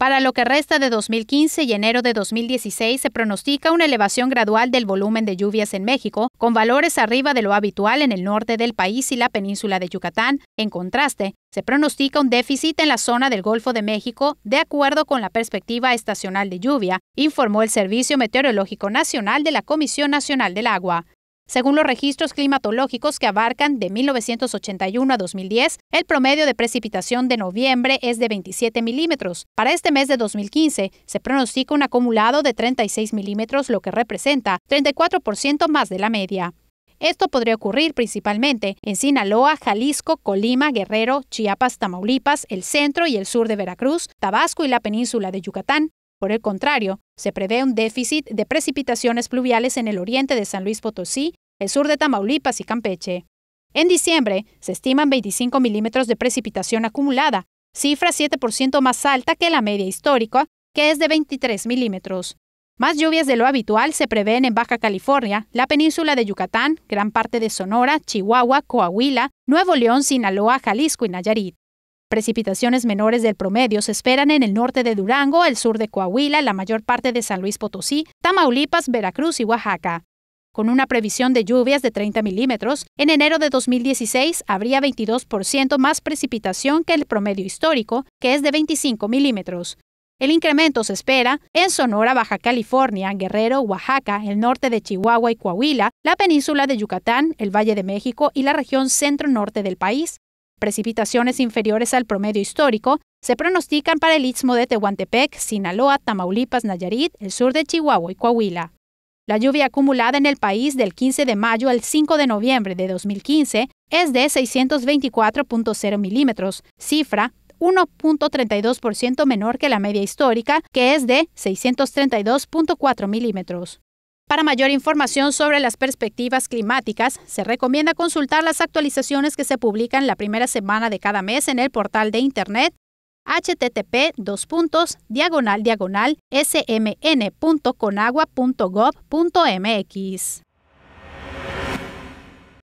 Para lo que resta de 2015 y enero de 2016 se pronostica una elevación gradual del volumen de lluvias en México, con valores arriba de lo habitual en el norte del país y la península de Yucatán. En contraste, se pronostica un déficit en la zona del Golfo de México de acuerdo con la perspectiva estacional de lluvia, informó el Servicio Meteorológico Nacional de la Comisión Nacional del Agua. Según los registros climatológicos que abarcan de 1981 a 2010, el promedio de precipitación de noviembre es de 27 milímetros. Para este mes de 2015 se pronostica un acumulado de 36 milímetros, lo que representa 34% más de la media. Esto podría ocurrir principalmente en Sinaloa, Jalisco, Colima, Guerrero, Chiapas, Tamaulipas, el centro y el sur de Veracruz, Tabasco y la península de Yucatán, por el contrario, se prevé un déficit de precipitaciones pluviales en el oriente de San Luis Potosí, el sur de Tamaulipas y Campeche. En diciembre, se estiman 25 milímetros de precipitación acumulada, cifra 7% más alta que la media histórica, que es de 23 milímetros. Más lluvias de lo habitual se prevén en Baja California, la península de Yucatán, gran parte de Sonora, Chihuahua, Coahuila, Nuevo León, Sinaloa, Jalisco y Nayarit. Precipitaciones menores del promedio se esperan en el norte de Durango, el sur de Coahuila, la mayor parte de San Luis Potosí, Tamaulipas, Veracruz y Oaxaca. Con una previsión de lluvias de 30 milímetros, en enero de 2016 habría 22% más precipitación que el promedio histórico, que es de 25 milímetros. El incremento se espera en Sonora, Baja California, Guerrero, Oaxaca, el norte de Chihuahua y Coahuila, la península de Yucatán, el Valle de México y la región centro-norte del país, Precipitaciones inferiores al promedio histórico se pronostican para el istmo de Tehuantepec, Sinaloa, Tamaulipas, Nayarit, el sur de Chihuahua y Coahuila. La lluvia acumulada en el país del 15 de mayo al 5 de noviembre de 2015 es de 624.0 milímetros, cifra 1.32% menor que la media histórica, que es de 632.4 milímetros. Para mayor información sobre las perspectivas climáticas, se recomienda consultar las actualizaciones que se publican la primera semana de cada mes en el portal de Internet http diagonal diagonal smn.conagua.gov.mx.